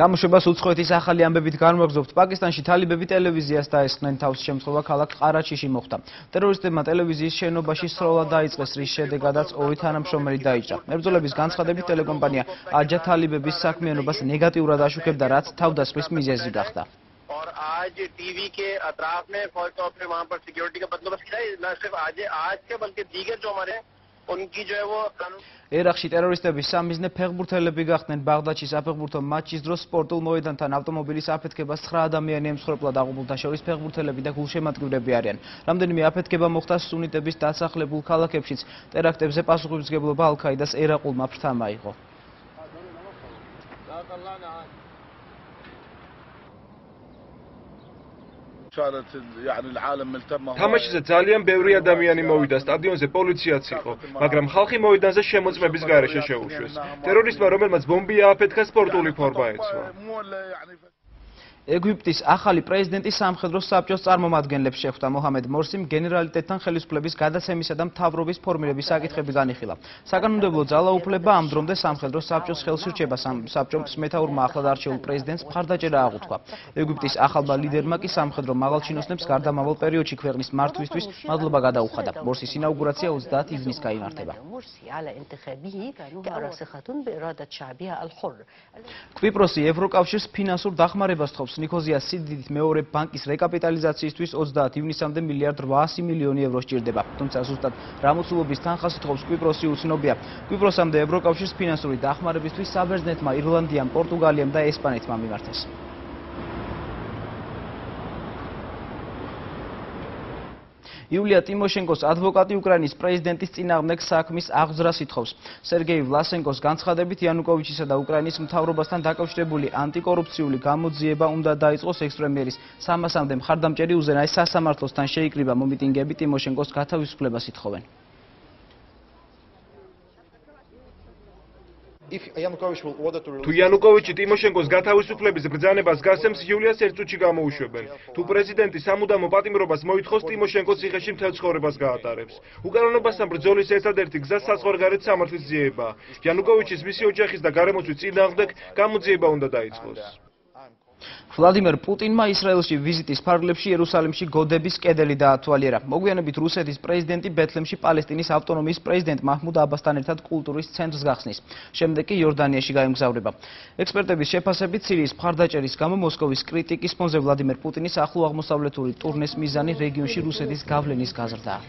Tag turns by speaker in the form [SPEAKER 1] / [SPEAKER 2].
[SPEAKER 1] გამოშვებას უცხოეთის ახალი ამბებით განმაგზობთ პაკისტანში თალიბები ტელევიზიას დაესხნენ თავს შემთხვევა ქალაქ ყარაჩიში მოხდა ტერორისტებმა ტელევიზიის შენობაში სროლა დაიწყეს რის შედეგადაც ორი თანამშრომელი დაიჭრა მებრძოლების განცხადებით ტელეკომპანია აჯა თალიბების საქმიანობას ნეგატიურად აშუქებდა რაც თავდასხმის მიზეზი გახდა और आज टीवी के अतराफ में फौज तौर पर वहां पर सिक्योरिटी का बंदोबस्त किया न सिर्फ आज आज के बल्कि दीगर जो हमारे ერახში ტერორისტების სამიზნე ფეხბურთელები გახდნენ ბაღდადში საფეხბურთო მატჩის დროს სპორტულ მოედანთან ავტომობილის აფეთქებას 9 ადამიანი ემსხვერპლა დაღუპულთა შორის ფეხბურთელები და გულშემატკივრები არიან. რამდენიმე აფეთქება მოხდა სუნიტების დასახლებულ ქალაქებშიც. ტერაქტებზე პასუხისმგებლობა ალ-ქაიდას ერაყულმა ფრთამ აიღო.
[SPEAKER 2] თამაშზე ძალიან ბევრი ადამიანი მოვიდა სტადიონზე პოლიციაც იყო მაგრამ ხალხი მოედანზე შემოწმების გარეშე შეუშვეს. ტერორისტმა რომელმაც ბომბი ააფეთქა სპორტული ფორმა ეცვა
[SPEAKER 1] ეგვიპტის ახალი პრეზიდენტი სამხედრო საბჭოს წარმომადგენლებს შეხვდა მოჰამედ მორსიმ გენერალიტეტთან ხელისუფლების გადაცემისა და მთავრობის ფორმირების საკითხები განიხილა. საკანონმდებლო ძალაუფლება ამ დრომდე სამხედრო საბჭოს ხელში რჩება საბჭოს მეთაურმა ახლად არჩეულ პრეზიდენტს მხარდაჭერა აღუთქვა. ეგვიპტის ახალმა ლიდერმა კი სამხედრო მაღალჩინოსნებს გარდამავალ პერიოდში ქვეყნის მართვისთვის მადლობა გადაუხადა. მორსის ინაუგურაცია 30 ივნისს გაიმართება. კვიპროსი ევროკავშირს ფინანსურ დახმარებას თხოვს ნიქოზია სიდიდით მეორე ბანკის რეკაპიტალიზაციისთვის 30 ივნისამდე მილიარდ 800 მილიონი ევრო სჭირდება. თუმცა ზუსტად რამოცულობის თანხას თხოვს კვიპროსი უცნობია. კვიპროსამდე ევროკავშირის ფინანსური დახმარებისთვის საბერძნეთმა, ირლანდიამ, პორტუგალიამ და ესპანეთმა მიმართეს. იულია ტიმოშენკოს ადვოკატი უკრაინის პრეზიდენტის წინააღმდეგ საქმის აღძრას ითხოვს. სერგეი ვლასენკოს განცხადებით იანუკოვიჩისა და უკრაინის მთავრობასთან დაკავშირებული ანტიკორუფციული გამოძიება უნდა დაიწყოს ექსპრემიერის 300-მდე მხარდამჭერი უზენაეს სასამართლოსთან შეიკრიბა მომიტინგები ტიმოშენკოს გათავისუფლებას ითხოვენ.
[SPEAKER 2] თუ იანუკოვიჩი ტიმოშენკოს გათავისუფლების ბრძანებას გასცემს იულიას ერთ წუთში გამოუშვებენ. თუ პრეზიდენტი სამუდამო პატიმრობას მოითხოვს ტიმოშენკოს ციხეში მთელ ცხოვრებას გაატარებს. უკანონობასთან ბრძოლის ერთადერთი გზა საზღვარგარეთ სამართლის ძიებაა იანუკოვიჩის მისი ოჯახის და გარემოსთვის წინააღმდეგ გამოძიება უნდა დაიწყოს
[SPEAKER 1] ვლადიმერ პუტინმა ისრაელში ვიზიტის ფარგლებში იერუსალიმში გოდების კედელი დაათვალიერა. მოგვიანებით რუსეთის პრეზიდენტი ბეთლემში პალესტინის ავტონომიის პრეზიდენტ მაჰმუდ აბასთან ერთად კულტურის ცენტრს გახსნის. შემდეგ კი იორდანიაში გაემგზავრება. ექსპერტების შეფასებით სირიის მხარდაჭერის გამო მოსკოვის კრიტიკის ფონზე ვლადიმერ პუტინის ახლო აღმოსავლეთური ტურნეს მიზანი რეგიონში რუსეთის გავლენის გაზრდაა.